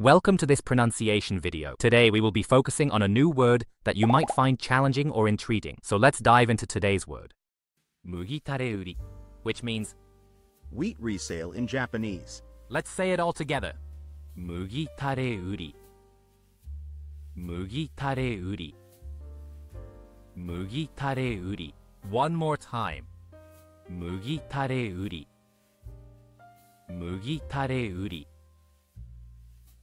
Welcome to this pronunciation video. Today we will be focusing on a new word that you might find challenging or intriguing. So let's dive into today's word. Mugitareuri, which means, Wheat resale in Japanese. let's say it all together. Mugitareuri. Mugitareuri. Mugitareuri. One more time. Mugitareuri. Mugitareuri.